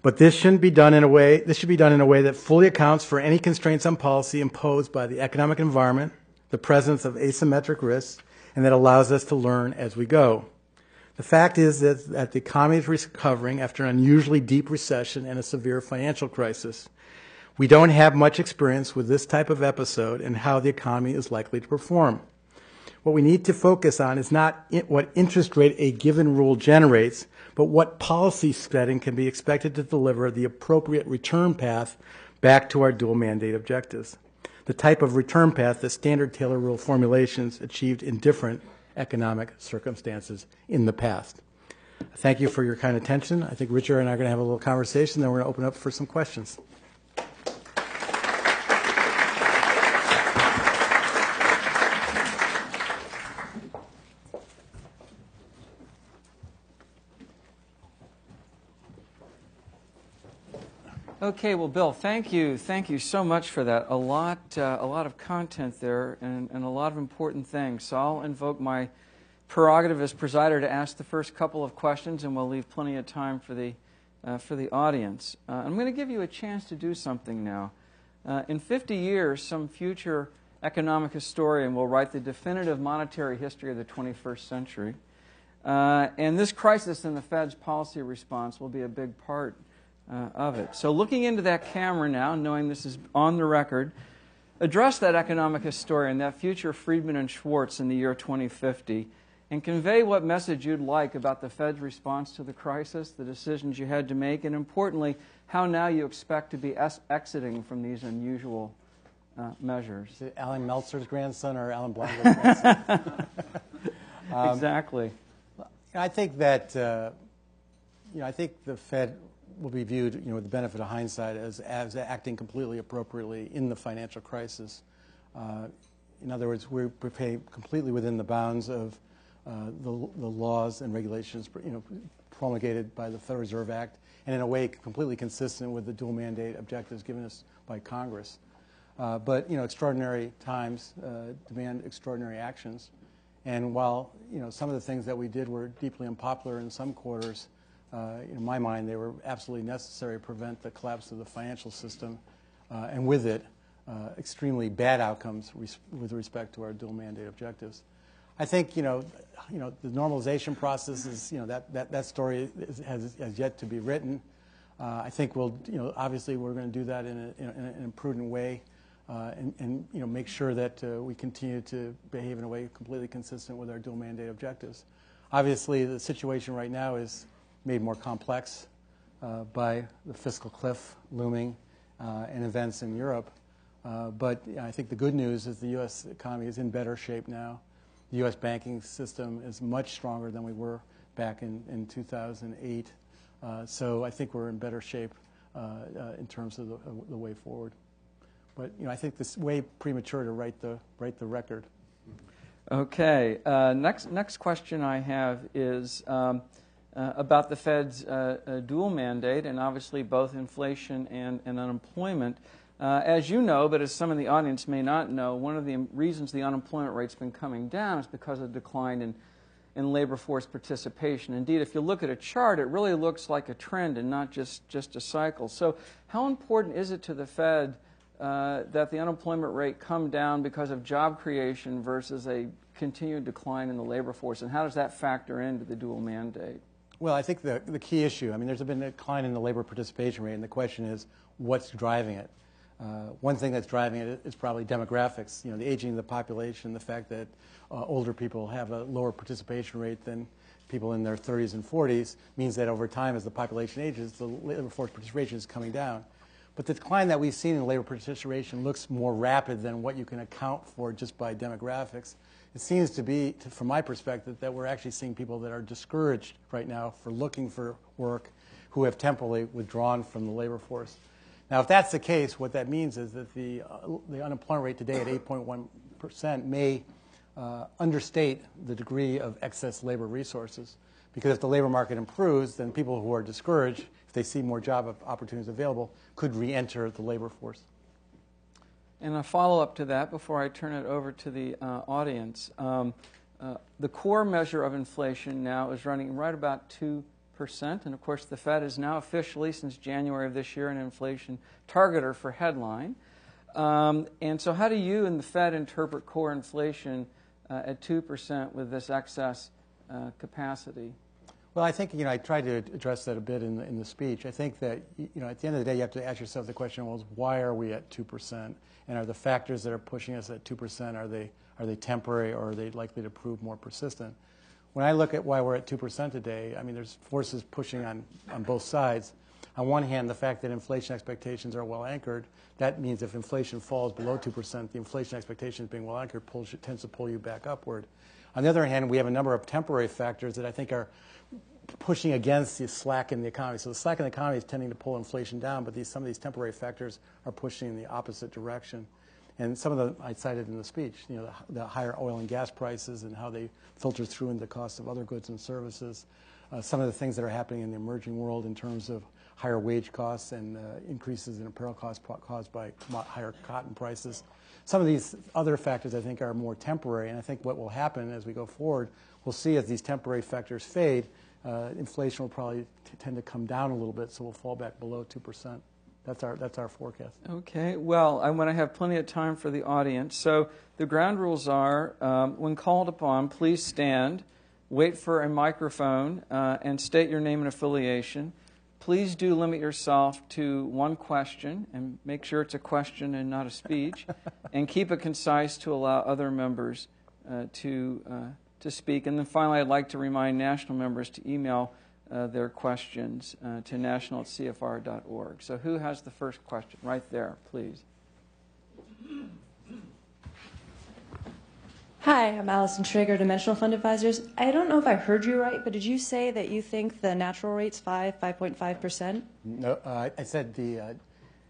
But this shouldn't be done in a way this should be done in a way that fully accounts for any constraints on policy imposed by the economic environment, the presence of asymmetric risks, and that allows us to learn as we go. The fact is that, that the economy is recovering after an unusually deep recession and a severe financial crisis. We don't have much experience with this type of episode and how the economy is likely to perform. What we need to focus on is not what interest rate a given rule generates, but what policy setting can be expected to deliver the appropriate return path back to our dual mandate objectives the type of return path that standard Taylor rule formulations achieved in different economic circumstances in the past. Thank you for your kind attention. I think Richard and I are going to have a little conversation, then we're going to open up for some questions. Okay, well, Bill, thank you, thank you so much for that. A lot, uh, a lot of content there, and, and a lot of important things. So I'll invoke my prerogative as presider to ask the first couple of questions, and we'll leave plenty of time for the uh, for the audience. Uh, I'm going to give you a chance to do something now. Uh, in 50 years, some future economic historian will write the definitive monetary history of the 21st century, uh, and this crisis in the Fed's policy response will be a big part uh, of it. So, looking into that camera now, knowing this is on the record, address that economic historian, that future Friedman and Schwartz in the year 2050, and convey what message you'd like about the Fed's response to the crisis, the decisions you had to make, and importantly, how now you expect to be es- exiting from these unusual uh, measures. Is it Alan Meltzer's grandson or Alan Blinder's grandson? um, exactly. I think that uh, you know I think the Fed will be viewed, you know, with the benefit of hindsight, as, as acting completely appropriately in the financial crisis. Uh, in other words, we pay completely within the bounds of uh, the, the, laws and regulations, you know, promulgated by the Federal Reserve Act, and in a way completely consistent with the dual mandate objectives given us by Congress. Uh, but you know, extraordinary times uh, demand extraordinary actions, and while you know some of the things that we did were deeply unpopular in some quarters, in my mind, they were absolutely necessary to prevent the collapse of the financial system, uh, and with it, uh, extremely bad outcomes res- with respect to our dual mandate objectives. I think you know, you know, the normalization process is you know that that, that story is, has, has yet to be written. Uh, I think we'll, you know, obviously we're going to do that in a, in a, in way uh, and, and, you know, make sure that uh, we continue to behave in a way completely consistent with our dual mandate objectives. Obviously, the situation right now is made more complex uh, by the fiscal cliff looming uh, and events in Europe. Uh, but I think the good news is the U.S. economy is in better shape now. The U.S. banking system is much stronger than we were back in, in 2008. Uh, so I think we're in better shape uh, uh, in terms of the, the, way forward. But you know, I think this way premature to write the write the record. Okay. Next next question I have is um, uh, about the Fed's uh, dual mandate, and obviously both inflation and, and unemployment. as you know, but as some in the audience may not know, one of the reasons the unemployment rate's been coming down is because of the decline in in labor force participation. Indeed, if you look at a chart, it really looks like a trend and not just, just a cycle. So, how important is it to the Fed uh, that the unemployment rate come down because of job creation versus a continued decline in the labor force? And how does that factor into the dual mandate? Well, I think the, the key issue, I mean, there's been a decline in the labor participation rate, and the question is what's driving it? Uh, one thing that's driving it is probably demographics. You know, the aging of the population, the fact that uh, older people have a lower participation rate than people in their 30s and 40s means that over time, as the population ages, the labor force participation is coming down. But the decline that we've seen in labor participation looks more rapid than what you can account for just by demographics. It seems to be, from my perspective, that we're actually seeing people that are discouraged right now for looking for work who have temporarily withdrawn from the labor force. Now, if that's the case, what that means is that the, uh, the unemployment rate today at 8.1% may uh, understate the degree of excess labor resources. Because if the labor market improves, then people who are discouraged, if they see more job opportunities available, could re enter the labor force. And a follow up to that before I turn it over to the uh, audience. Um, uh, the core measure of inflation now is running right about 2 percent And of course, the Fed is now officially, since January of this year, an inflation targeter for headline. Um, and so, how do you and the Fed interpret core inflation uh, at 2% with this excess uh, capacity? Well, I think you know I tried to address that a bit in the, in the speech. I think that you know at the end of the day, you have to ask yourself the question: Well, why are we at two percent? And are the factors that are pushing us at two percent are they are they temporary or are they likely to prove more persistent? when I look at why we're at 2% today, I mean, there's forces pushing on, on both sides. On one hand, the fact that inflation expectations are well anchored, that means if inflation falls below 2%, the inflation expectations being well anchored pulls, tends to pull you back upward. On the other hand, we have a number of temporary factors that I think are pushing against the slack in the economy. So the slack in the economy is tending to pull inflation down, but these, some of these temporary factors are pushing in the opposite direction. And some of them I cited in the speech, you know, the, the, higher oil and gas prices and how they filter through into the cost of other goods and services. Uh, some of the things that are happening in the emerging world in terms of higher wage costs and uh, increases in apparel costs caused by higher cotton prices. Some of these other factors I think are more temporary, and I think what will happen as we go forward, we'll see as these temporary factors fade, uh, inflation will probably tend to come down a little bit, so we'll fall back below 2%. That's our, that's our forecast. Okay. Well, I want to have plenty of time for the audience. So the ground rules are um, when called upon, please stand, wait for a microphone, uh, and state your name and affiliation. Please do limit yourself to one question and make sure it's a question and not a speech. and keep it concise to allow other members uh, to, uh, to speak. And then finally, I'd like to remind national members to email uh, their questions uh, to national at cfr.org. So, who has the first question? Right there, please. Hi, I'm Allison Traeger, Dimensional Fund Advisors. I don't know if I heard you right, but did you say that you think the natural rate's 5, 5.5%? No, uh, I said the uh,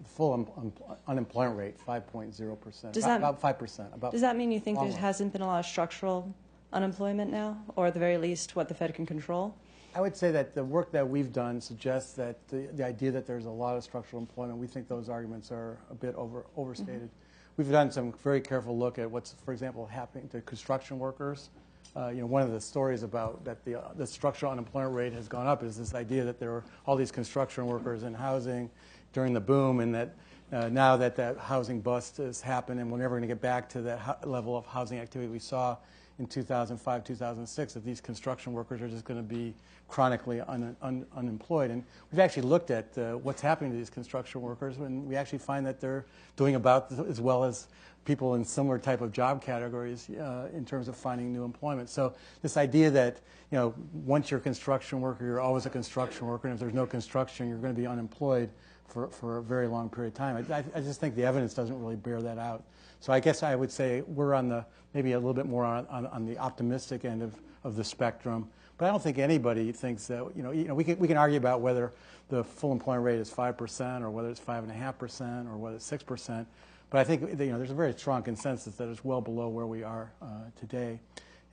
full un- un- unemployment rate, 5.0%. Does that, about 5%. About does that mean you think there hasn't been a lot of structural unemployment now, or at the very least, what the Fed can control? I would say that the work that we've done suggests that the, the idea that there's a lot of structural employment, we think those arguments are a bit over, overstated. We've done some very careful look at what's, for example, happening to construction workers. Uh, you know, one of the stories about that the, uh, the structural unemployment rate has gone up is this idea that there are all these construction workers in housing during the boom, and that uh, now that that housing bust has happened, and we're never going to get back to that level of housing activity we saw in 2005, 2006 that these construction workers are just going to be chronically un, un, unemployed. And we've actually looked at uh, what's happening to these construction workers, and we actually find that they're doing about as well as people in similar type of job categories uh, in terms of finding new employment. So this idea that you know once you're a construction worker, you're always a construction worker, and if there's no construction, you're going to be unemployed for, for a very long period of time. I, I just think the evidence doesn't really bear that out. So I guess I would say we're on the maybe a little bit more on, on, on the optimistic end of, of the spectrum. But I don't think anybody thinks that you know, you know we can we can argue about whether the full employment rate is five percent or whether it's five and a half percent or whether it's six percent. But I think you know, there's a very strong consensus that it's well below where we are uh, today.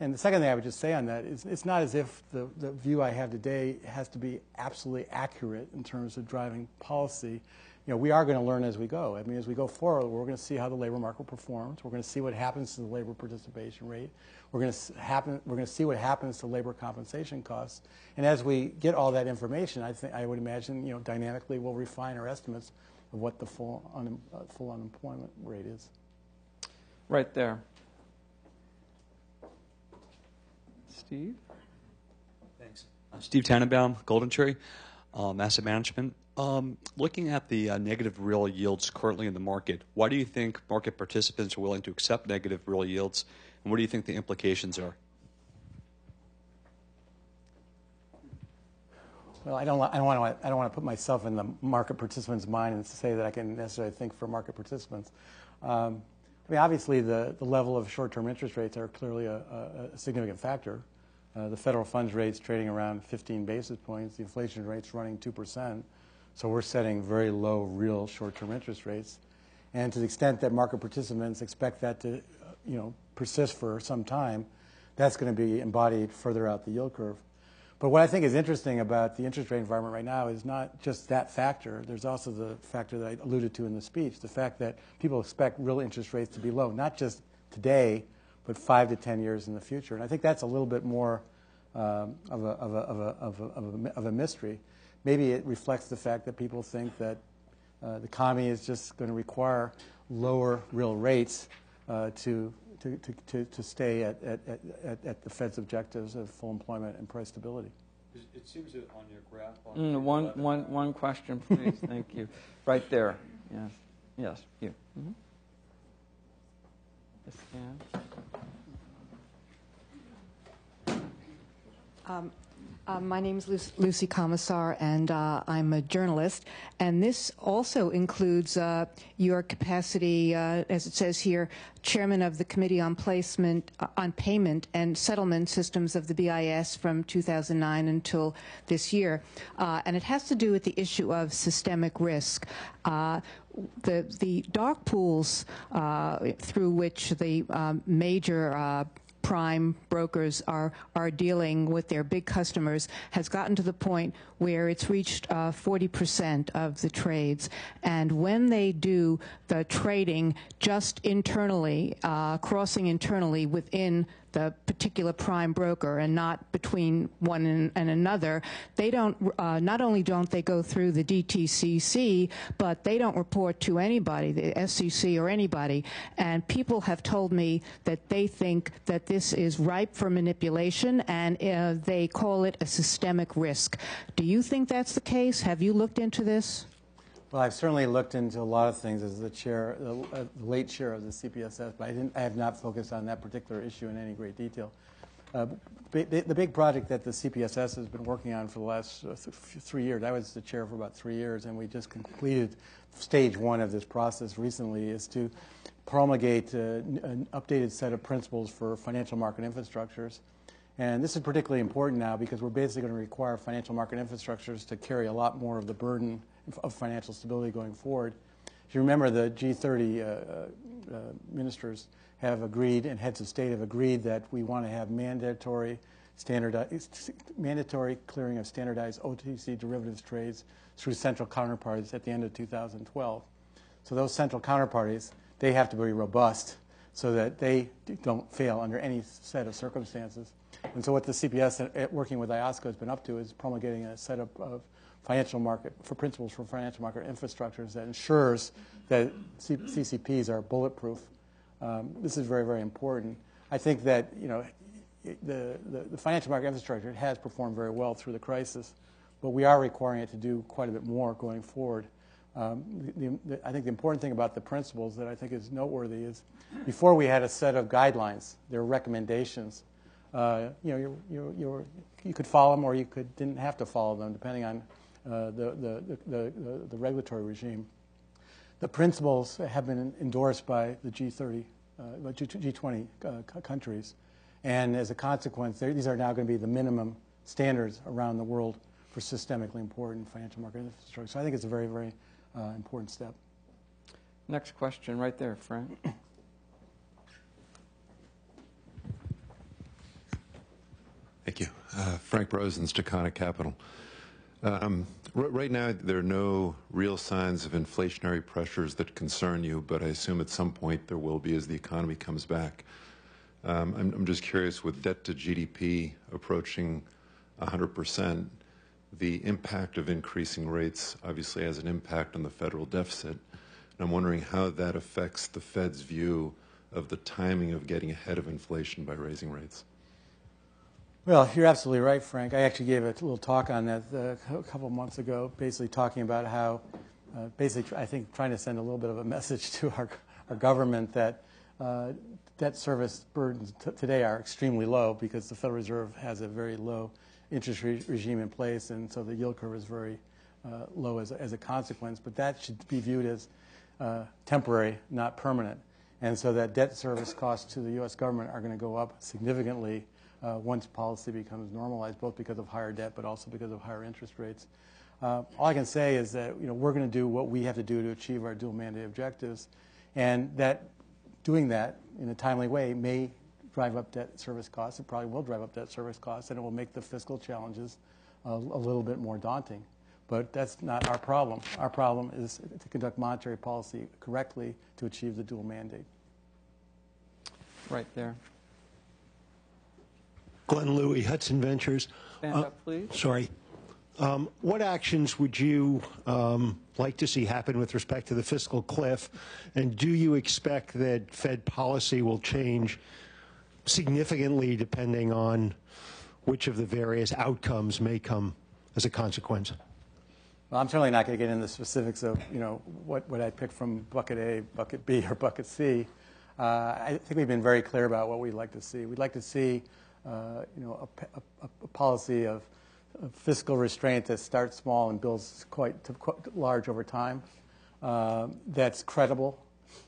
And the second thing I would just say on that is it's not as if the, the view I have today has to be absolutely accurate in terms of driving policy. You know, we are going to learn as we go. I mean, as we go forward, we're going to see how the labor market performs. We're going to see what happens to the labor participation rate. We're going to happen. We're going to see what happens to labor compensation costs. And as we get all that information, I think I would imagine, you know, dynamically we'll refine our estimates of what the full, un, uh, full unemployment rate is. Right there. Steve? Thanks. Uh, Steve Tananbaum, Golden Tree, um, Asset Management. Um, looking at the uh, negative real yields currently in the market, why do you think market participants are willing to accept negative real yields, and what do you think the implications are? Well, I don't, want to. I don't want to put myself in the market participant's mind and say that I can necessarily think for market participants. Um, I mean, obviously, the, level of short-term interest rates are clearly a significant factor. Uh, the federal funds rate's trading around 15 basis points. The inflation rate's running 2%. So we're setting very low real short-term interest rates. And to the extent that market participants expect that to, you know, persist for some time, that's going to be embodied further out the yield curve. But what I think is interesting about the interest rate environment right now is not just that factor. There's also the factor that I alluded to in the speech, the fact that people expect real interest rates to be low, not just today, but five to ten years in the future. And I think that's a little bit more um, of, a, of, a, of, a, of a mystery. Maybe it reflects the fact that people think that uh, the economy is just going to require lower real rates uh, to to, to, to, to stay at, at, at, at the Fed's objectives of full employment and price stability. It seems that on your graph. On mm, one, one, one question, please. Thank you. Right there. Yes. Yes. You. Mm-hmm. Um, uh, my name is Lucy Komisar, and uh, I'm a journalist. And this also includes uh, your capacity, uh, as it says here, chairman of the Committee on Placement, uh, on Payment and Settlement Systems of the BIS from 2009 until this year. Uh, and it has to do with the issue of systemic risk. the the dark pools through which the major prime brokers are are dealing with their big customers has gotten to the point where it's reached uh, 40% of the trades. And when they do the trading just internally, uh, crossing internally within the particular prime broker and not between one and, and another, they don't, uh, not only don't they go through the DTCC, but they don't report to anybody, the SEC or anybody. And people have told me that they think that this is ripe for manipulation and uh, they call it a systemic risk. Do you think that's the case? Have you looked into this? Well, I've certainly looked into a lot of things as the chair, the uh, late chair of the CPSS, but I, didn't, I have not focused on that particular issue in any great detail. Uh, the big project that the CPSS has been working on for the last uh, three years, I was the chair for about three years, and we just completed stage one of this process recently, is to promulgate uh, an updated set of principles for financial market infrastructures and this is particularly important now because we're basically going to require financial market infrastructures to carry a lot more of the burden of financial stability going forward. If you remember, the G30 uh, uh, ministers have agreed, and heads of state have agreed that we want to have mandatory mandatory clearing of standardized OTC derivatives trades through central counterparties at the end of 2012. So those central counterparties, they have to be robust so that they don't fail under any set of circumstances. And so what the CPS, uh, working with IOSCO, has been up to is promulgating a set of, of financial market, for principles for financial market infrastructures that ensures that C- CCPs are bulletproof. Um, this is very, very important. I think that you know the, the, the financial market infrastructure has performed very well through the crisis, but we are requiring it to do quite a bit more going forward. Um, the, the, I think the important thing about the principles that I think is noteworthy is before we had a set of guidelines, there were recommendations. Uh, you know, you, you, you, you could follow them or you could, didn't have to follow them depending on the, the, the, the, regulatory regime. The principles have been endorsed by the G30, uh, G20 uh, countries, and as a consequence, these are now going to be the minimum standards around the world for systemically important financial market infrastructure. So I think it's a very, very uh, important step. Next question, right there, Frank. Thank you. Uh, Frank Rosen, Stacana Capital. Um, right now, there are no real signs of inflationary pressures that concern you, but I assume at some point there will be as the economy comes back. Um, I'm, I'm, just curious, with debt to GDP approaching 100%, the impact of increasing rates obviously has an impact on the federal deficit. And I'm wondering how that affects the Fed's view of the timing of getting ahead of inflation by raising rates. Well, you're absolutely right, Frank. I actually gave a little talk on that uh, a couple months ago, basically talking about how, uh, basically, I think trying to send a little bit of a message to our, our government that uh, debt service burdens t- today are extremely low because the Federal Reserve has a very low interest re- regime in place, and so the yield curve is very uh, low as as a consequence. But that should be viewed as uh, temporary, not permanent. And so that debt service costs to the U.S. government are going to go up significantly uh, once policy becomes normalized, both because of higher debt but also because of higher interest rates. Uh, all I can say is that you know, we're going to do what we have to do to achieve our dual mandate objectives, and that doing that in a timely way may drive up debt service costs. It probably will drive up debt service costs, and it will make the fiscal challenges uh, a little bit more daunting. But that's not our problem. Our problem is to conduct monetary policy correctly to achieve the dual mandate. Right there. Glenn Louie, Hudson Ventures. Stand uh, up, please. Sorry. Um, what actions would you um, like to see happen with respect to the fiscal cliff? And do you expect that Fed policy will change significantly depending on which of the various outcomes may come as a consequence? Well, I'm certainly not going to get into the specifics of you know what, what I pick from bucket A, bucket B, or bucket C. Uh, I think we've been very clear about what we'd like to see. We'd like to see you know, a, a, a policy of, fiscal restraint that starts small and builds quite, quite large over time. Uh, that's credible.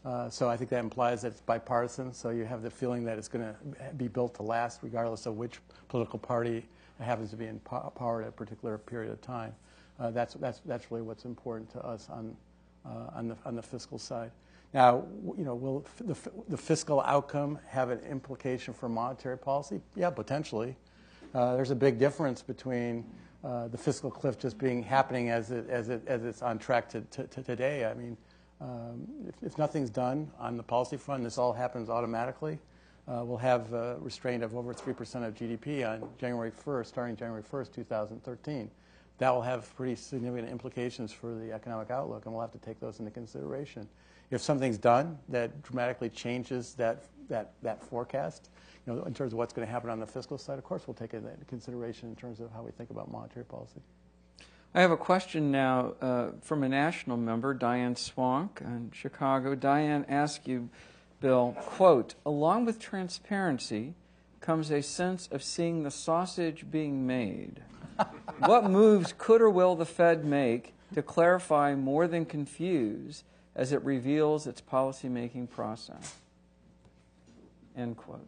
Uh, so I think that implies that it's bipartisan. So you have the feeling that it's going to be built to last, regardless of which political party happens to be in power at a particular period of time. Uh, that's, that's, that's really what's important to us on, uh, on, the, on the fiscal side. Now, you know, will the, the fiscal outcome have an implication for monetary policy? Yeah, potentially. Uh, there's a big difference between uh, the fiscal cliff just being happening as it, as it, as it's on track to, to, to today. I mean, um, if, if, nothing's done on the policy front, this all happens automatically. Uh, we'll have a restraint of over 3% of GDP on January 1st, starting January 1st, 2013 that will have pretty significant implications for the economic outlook, and we'll have to take those into consideration. If something's done that dramatically changes that, that, that forecast, you know, in terms of what's going to happen on the fiscal side, of course, we'll take it into consideration in terms of how we think about monetary policy. I have a question now uh, from a national member, Diane Swonk in Chicago. Diane asks you, Bill, quote, along with transparency comes a sense of seeing the sausage being made what moves could or will the Fed make to clarify more than confuse as it reveals its policymaking process? End quote.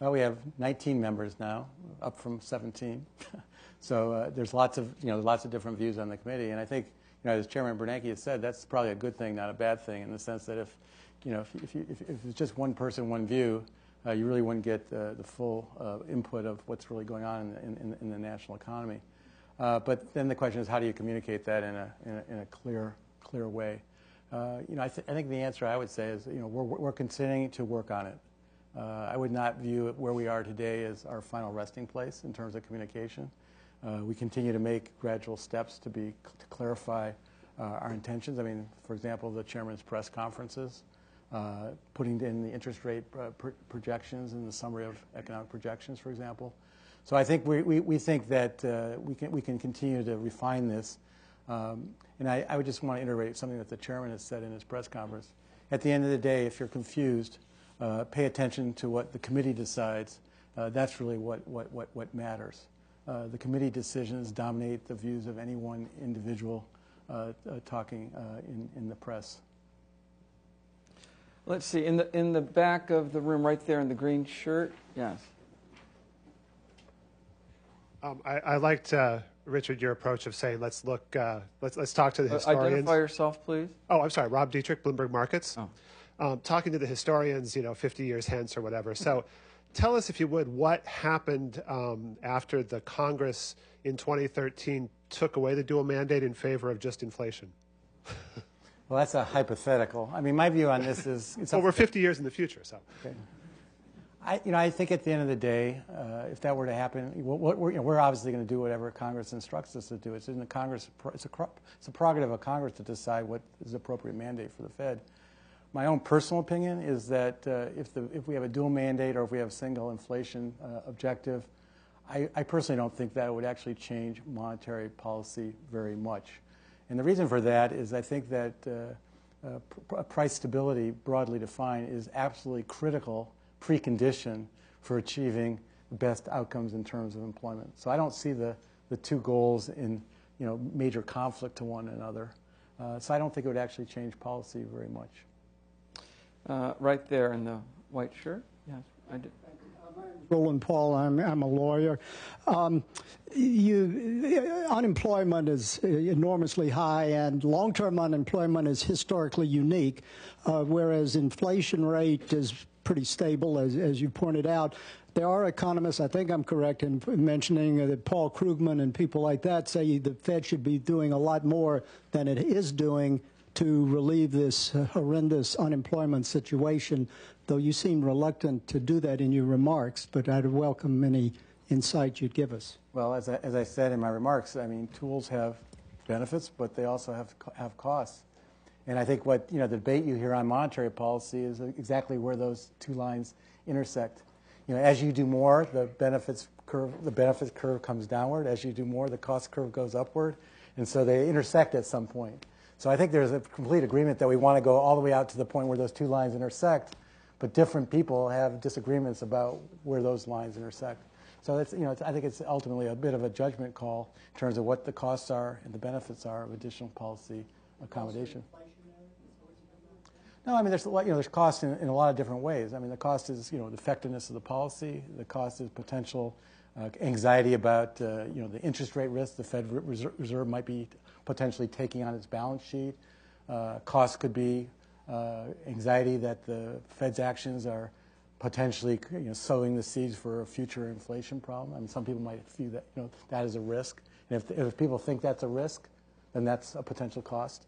Well, we have 19 members now, up from 17. so uh, there's lots of you know lots of different views on the committee, and I think you know as Chairman Bernanke has said, that's probably a good thing, not a bad thing, in the sense that if you know if, if, you, if, if it's just one person, one view, uh, you really wouldn't get the, the full uh, input of what's really going on in, in, in the national economy. Uh, but then the question is, how do you communicate that in a, in a, in a clear, clear way? Uh, you know, I, th- I, think the answer I would say is, you know, we're, we're continuing to work on it. Uh, I would not view where we are today as our final resting place in terms of communication. Uh, we continue to make gradual steps to be to clarify our intentions. I mean, for example, the chairman's press conferences putting in the interest rate pr- projections and the summary of economic projections, for example. So I think we, we, we think that uh, we, can, we can continue to refine this. Um, and I, I would just want to iterate something that the chairman has said in his press conference. At the end of the day, if you're confused, uh, pay attention to what the committee decides. Uh, that's really what, what, what, what matters. Uh, the committee decisions dominate the views of any one individual uh, uh, talking uh, in, in the press. Let's see, in the, in the back of the room, right there in the green shirt. Yes. Um, I, I liked, uh, Richard, your approach of saying, let's look, uh, let's, let's talk to the Uh, historians. identify yourself, please. Oh, I'm sorry, Rob Dietrich, Bloomberg Markets. Oh. Um, talking to the historians, you know, 50 years hence or whatever. So tell us, if you would, what happened um, after the Congress in 2013 took away the dual mandate in favor of just inflation? Well, that's a hypothetical. I mean, my view on this is it's Well, we're 50 years in the future, so. Okay. I, you know, I think at the end of the day, uh, if that were to happen, what, what we're, you know, we're obviously going to do whatever Congress instructs us to do. It's in the Congress. It's a, it's a prerogative of Congress to decide what is the appropriate mandate for the Fed. My own personal opinion is that uh, if the if we have a dual mandate or if we have a single inflation uh, objective, I, I personally don't think that would actually change monetary policy very much. And the reason for that is I think that uh, uh, pr- price stability, broadly defined, is absolutely critical precondition for achieving the best outcomes in terms of employment. So I don't see the, the two goals in you know, major conflict to one another. Uh, so I don't think it would actually change policy very much. Uh, right there in the white shirt. Yes, I did. Roland Paul. I'm, I'm a lawyer. Um, you, unemployment is enormously high, and long-term unemployment is historically unique, uh, whereas inflation rate is pretty stable, as, as you pointed out. There are economists, I think I'm correct in mentioning that Paul Krugman and people like that say the Fed should be doing a lot more than it is doing to relieve this uh, horrendous unemployment situation, though you seem reluctant to do that in your remarks, but I'd welcome any insight you'd give us. Well, as I, as I said in my remarks, I mean, tools have benefits, but they also have, have costs. And I think what, you know, the debate you hear on monetary policy is exactly where those two lines intersect. You know, as you do more, the benefits curve, the benefits curve comes downward. As you do more, the cost curve goes upward. And so they intersect at some point. So I think there's a complete agreement that we want to go all the way out to the point where those two lines intersect, but different people have disagreements about where those lines intersect. So that's, you know, I think it's ultimately a bit of a judgment call in terms of what the costs are and the benefits are of additional policy accommodation. No, I mean, there's, you know, there's cost in, in a lot of different ways. I mean, the cost is, you know, the effectiveness of the policy. The cost is potential uh, anxiety about, uh, you know, the interest rate risk the Fed Reserve, might be potentially taking on its balance sheet. Uh, cost could be uh, anxiety that the Fed's actions are potentially, you know, sowing the seeds for a future inflation problem. I mean, some people might view that, you know, that as a risk. And if, if people think that's a risk, then that's a potential cost.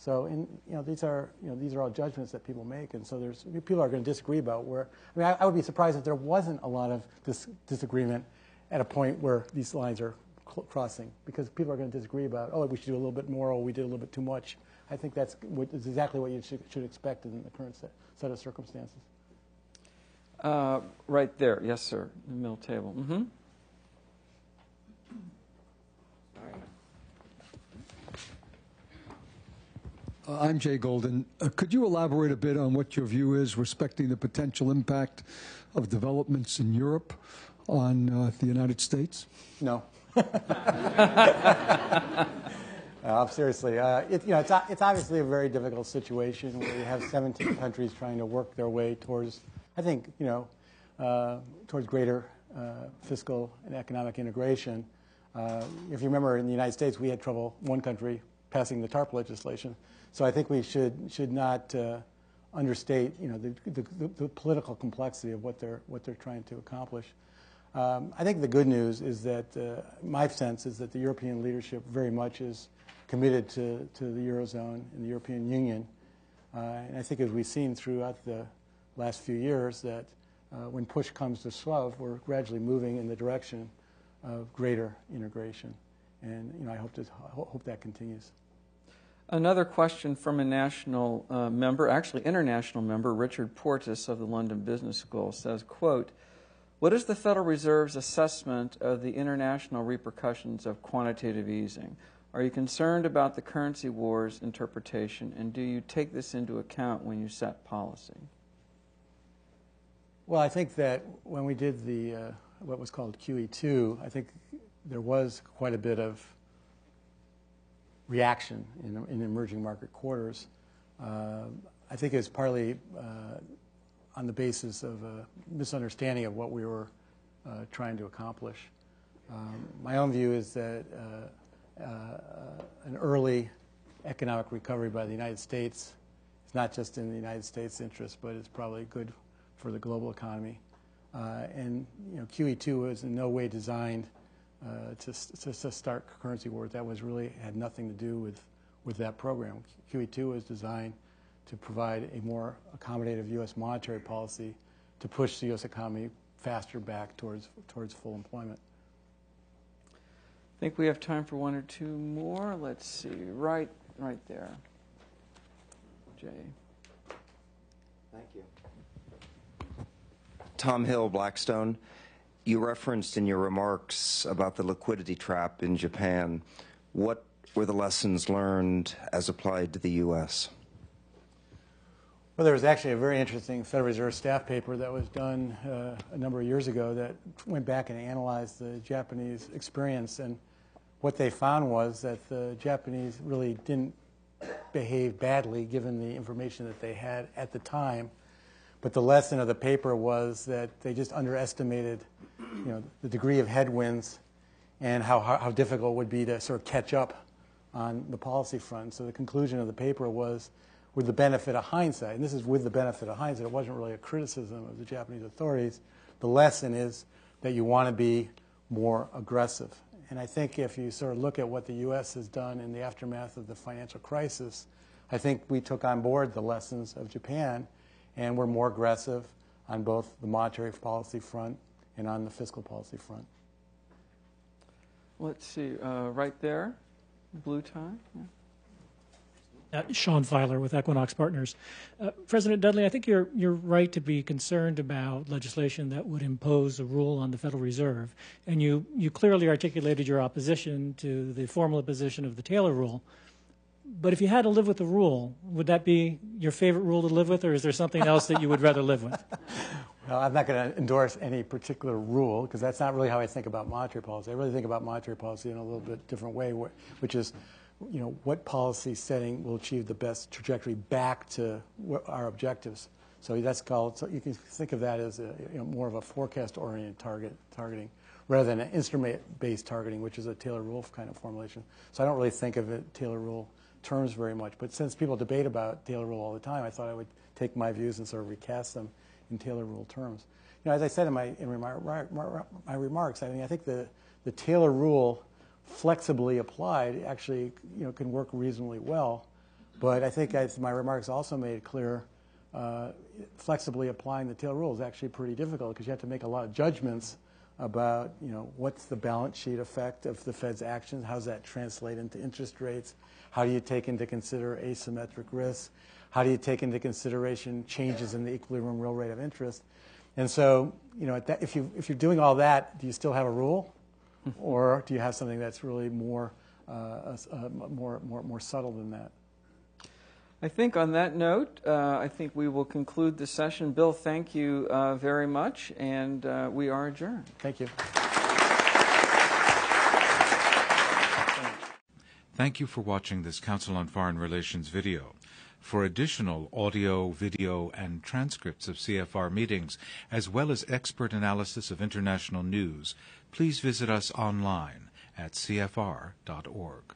So, you know, these are, you know, these are all judgments that people make, and so there's people are going to disagree about where. I mean, I, I would be surprised if there wasn't a lot of dis- disagreement at a point where these lines are cl- crossing, because people are going to disagree about, oh, we should do a little bit more, or we did a little bit too much. I think that's what, is exactly what you should, should expect in the current set, set of circumstances. Uh, right there. Yes, sir. The middle table. Mm-hmm. I'm Jay Golden. Uh, could you elaborate a bit on what your view is respecting the potential impact of developments in Europe on uh, the United States? No. Uh, seriously, uh, it, you know, it's, it's obviously a very difficult situation where you have 17 countries trying to work their way towards, I think, you know, uh, towards greater uh, fiscal and economic integration. Uh, if you remember, in the United States, we had trouble one country passing the TARP legislation. So I think we should should not uh, understate, you know, the, the, the political complexity of what they're what they're trying to accomplish. Um, I think the good news is that uh, my sense is that the European leadership very much is committed to, to the Eurozone and the European Union. Uh, and I think as we've seen throughout the last few years that uh, when push comes to shove, we're gradually moving in the direction of greater integration. And you know, I hope, to, hope that continues. Another question from a national uh, member, actually international member, Richard Portes of the London Business School says, quote, what is the Federal Reserve's assessment of the international repercussions of quantitative easing? Are you concerned about the currency war's interpretation, and do you take this into account when you set policy? Well, I think that when we did the uh, what was called QE2, I think there was quite a bit of reaction in, in emerging market quarters. Uh, I think was partly uh, on the basis of a misunderstanding of what we were uh, trying to accomplish. Um, my own view is that uh, an early economic recovery by the United States is not just in the United States' interest, but it's probably good for the global economy. Uh, and you know, QE2 was in no way designed uh, to, to, to, start currency wars. That was really had nothing to do with, with that program. QE2 was designed to provide a more accommodative U.S. monetary policy to push the U.S. economy faster back towards, towards full employment. I think we have time for one or two more. Let's see, right, right there. Jay. Thank you. Tom Hill, Blackstone. You referenced in your remarks about the liquidity trap in Japan. What were the lessons learned as applied to the U.S.? Well, there was actually a very interesting Federal Reserve staff paper that was done uh, a number of years ago that went back and analyzed the Japanese experience. And what they found was that the Japanese really didn't behave badly given the information that they had at the time but the lesson of the paper was that they just underestimated, you know, the degree of headwinds and how, how, difficult it would be to sort of catch up on the policy front. So the conclusion of the paper was, with the benefit of hindsight, and this is with the benefit of hindsight, it wasn't really a criticism of the Japanese authorities. The lesson is that you want to be more aggressive. And I think if you sort of look at what the U.S. has done in the aftermath of the financial crisis, I think we took on board the lessons of Japan and we're more aggressive on both the monetary policy front and on the fiscal policy front. Let's see, uh, right there, blue tie. Yeah. Uh, Sean Fieler with Equinox Partners. Uh, President Dudley, I think you're you're right to be concerned about legislation that would impose a rule on the Federal Reserve, and you you clearly articulated your opposition to the formal position of the Taylor Rule. But if you had to live with the rule, would that be your favorite rule to live with, or is there something else that you would rather live with? I'm not going to endorse any particular rule because that's not really how I think about monetary policy. I really think about monetary policy in a little bit different way, which is, you know, what policy setting will achieve the best trajectory back to our objectives. So that's called. So you can think of that as a, you know, more of a forecast-oriented target targeting rather than an instrument-based targeting, which is a Taylor rule kind of formulation. So I don't really think of it Taylor rule terms very much. But since people debate about Taylor rule all the time, I thought I would take my views and sort of recast them in Taylor rule terms. You know, as I said in my, in my, my remarks, I mean, I think the, the Taylor rule flexibly applied actually you know, can work reasonably well. But I think as my remarks also made clear, uh, flexibly applying the Taylor rule is actually pretty difficult because you have to make a lot of judgments about you know what's the balance sheet effect of the Fed's actions, how does that translate into interest rates, how do you take into consider asymmetric risks? How do you take into consideration changes in the equilibrium real rate of interest? And so, you know, that, if, you, if you're doing all that, do you still have a rule? or do you have something that's really more, uh, uh, more, more, more subtle than that? I think on that note, uh, I think we will conclude the session. Bill, thank you uh, very much, and uh, we are adjourned. Thank you. Thank you for watching this Council on Foreign Relations video. For additional audio, video, and transcripts of CFR meetings, as well as expert analysis of international news, please visit us online at cfr.org.